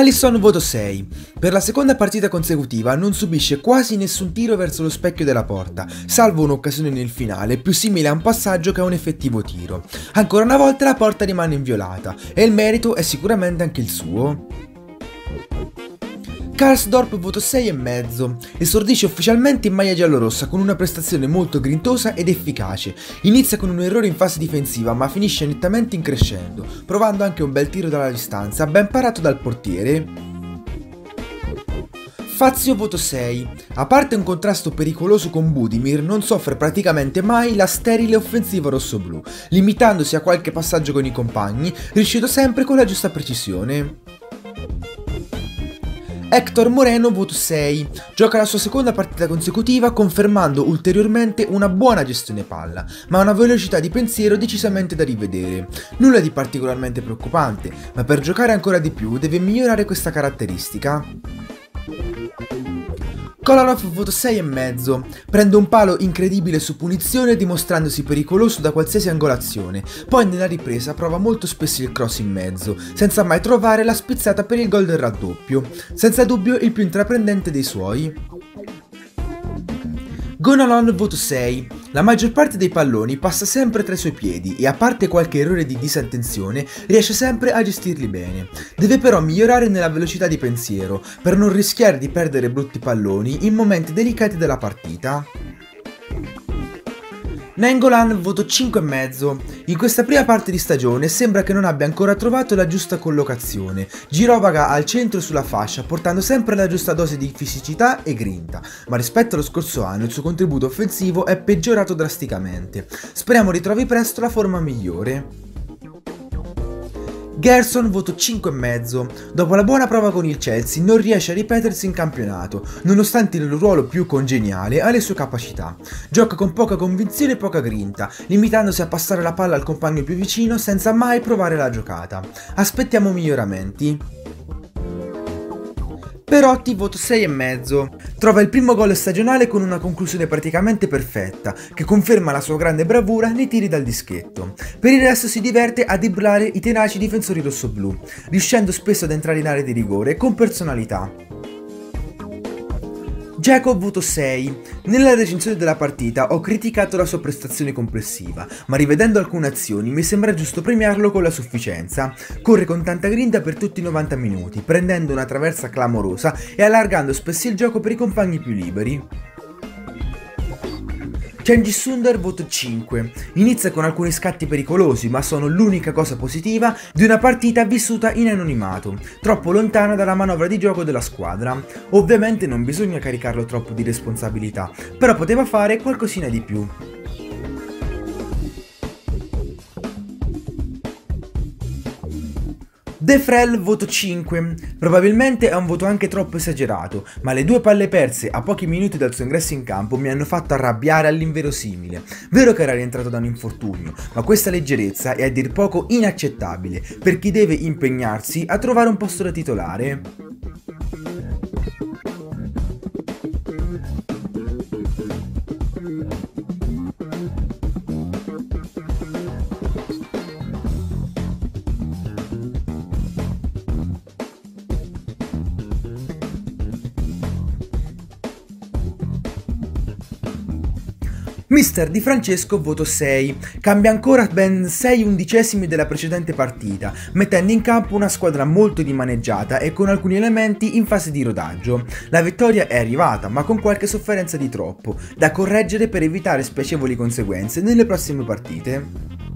Alisson voto 6. Per la seconda partita consecutiva non subisce quasi nessun tiro verso lo specchio della porta, salvo un'occasione nel finale più simile a un passaggio che a un effettivo tiro. Ancora una volta la porta rimane inviolata e il merito è sicuramente anche il suo. Karsdorp voto 6,5. Esordisce ufficialmente in maglia giallorossa con una prestazione molto grintosa ed efficace. Inizia con un errore in fase difensiva ma finisce nettamente in crescendo, provando anche un bel tiro dalla distanza, ben parato dal portiere. Fazio voto 6. A parte un contrasto pericoloso con Budimir, non soffre praticamente mai la sterile offensiva rossoblù, limitandosi a qualche passaggio con i compagni, riuscendo sempre con la giusta precisione. Hector Moreno voto 6, gioca la sua seconda partita consecutiva confermando ulteriormente una buona gestione palla, ma una velocità di pensiero decisamente da rivedere. Nulla di particolarmente preoccupante, ma per giocare ancora di più deve migliorare questa caratteristica. Kolarov voto 6,5, prende un palo incredibile su punizione dimostrandosi pericoloso da qualsiasi angolazione, poi nella ripresa prova molto spesso il cross in mezzo, senza mai trovare la spizzata per il gol del raddoppio, senza dubbio il più intraprendente dei suoi. Gonalon voto 6. La maggior parte dei palloni passa sempre tra i suoi piedi e a parte qualche errore di disattenzione riesce sempre a gestirli bene. Deve però migliorare nella velocità di pensiero per non rischiare di perdere brutti palloni in momenti delicati della partita. Nengolan voto 5,5. In questa prima parte di stagione sembra che non abbia ancora trovato la giusta collocazione. Girovaga al centro sulla fascia, portando sempre la giusta dose di fisicità e grinta, ma rispetto allo scorso anno il suo contributo offensivo è peggiorato drasticamente. Speriamo ritrovi presto la forma migliore. Gerson voto 5,5. Dopo la buona prova con il Chelsea non riesce a ripetersi in campionato, nonostante il ruolo più congeniale alle sue capacità. Gioca con poca convinzione e poca grinta, limitandosi a passare la palla al compagno più vicino senza mai provare la giocata. Aspettiamo miglioramenti. Perotti voto 6,5. Trova il primo gol stagionale con una conclusione praticamente perfetta, che conferma la sua grande bravura nei tiri dal dischetto. Per il resto si diverte a dribblare i tenaci difensori rossoblù, riuscendo spesso ad entrare in area di rigore con personalità. Jacob voto 6. Nella recensione della partita ho criticato la sua prestazione complessiva, ma rivedendo alcune azioni mi sembra giusto premiarlo con la sufficienza. Corre con tanta grinta per tutti i 90 minuti, prendendo una traversa clamorosa e allargando spesso il gioco per i compagni più liberi. Kenji Sundar voto 5. Inizia con alcuni scatti pericolosi, ma sono l'unica cosa positiva di una partita vissuta in anonimato, troppo lontana dalla manovra di gioco della squadra. Ovviamente non bisogna caricarlo troppo di responsabilità, però poteva fare qualcosina di più. De Frel voto 5, probabilmente è un voto anche troppo esagerato, ma le due palle perse a pochi minuti dal suo ingresso in campo mi hanno fatto arrabbiare all'inverosimile. Vero che era rientrato da un infortunio, ma questa leggerezza è a dir poco inaccettabile per chi deve impegnarsi a trovare un posto da titolare. Mister Di Francesco voto 6, cambia ancora ben 6 undicesimi della precedente partita, mettendo in campo una squadra molto rimaneggiata e con alcuni elementi in fase di rodaggio. La vittoria è arrivata, ma con qualche sofferenza di troppo, da correggere per evitare spiacevoli conseguenze nelle prossime partite.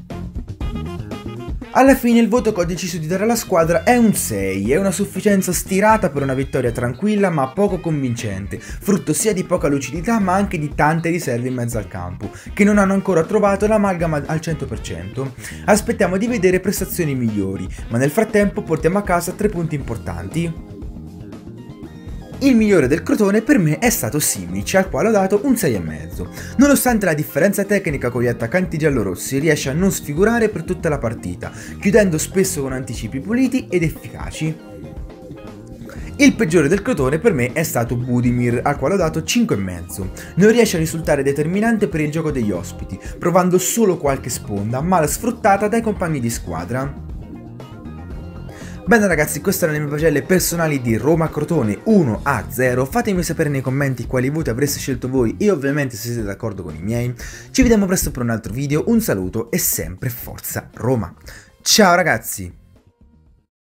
Alla fine il voto che ho deciso di dare alla squadra è un 6, è una sufficienza stirata per una vittoria tranquilla ma poco convincente, frutto sia di poca lucidità ma anche di tante riserve in mezzo al campo, che non hanno ancora trovato l'amalgama al 100%. Aspettiamo di vedere prestazioni migliori, ma nel frattempo portiamo a casa tre punti importanti. Il migliore del Crotone per me è stato Simic, al quale ho dato un 6,5. Nonostante la differenza tecnica con gli attaccanti giallorossi, riesce a non sfigurare per tutta la partita, chiudendo spesso con anticipi puliti ed efficaci. Il peggiore del Crotone per me è stato Budimir, al quale ho dato 5,5. Non riesce a risultare determinante per il gioco degli ospiti, provando solo qualche sponda, mal sfruttata dai compagni di squadra. Bene ragazzi, queste erano le mie pagelle personali di Roma Crotone 1 a 0. Fatemi sapere nei commenti quali voti avreste scelto voi e ovviamente se siete d'accordo con i miei. Ci vediamo presto per un altro video, un saluto e sempre forza Roma. Ciao ragazzi!